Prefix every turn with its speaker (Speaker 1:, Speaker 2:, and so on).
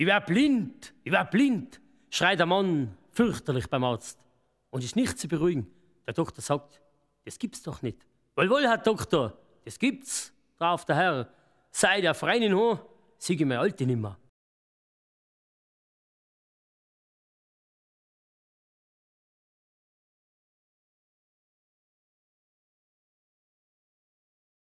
Speaker 1: Ich wär blind, ich wär blind, schreit der Mann fürchterlich beim Arzt. Und ist nicht zu beruhigen. Der Doktor sagt, das gibt's doch nicht. Wohl, wohl, Herr Doktor, das gibt's. Drauf der Herr, sei der Freien sieh siege mir Alte nimmer.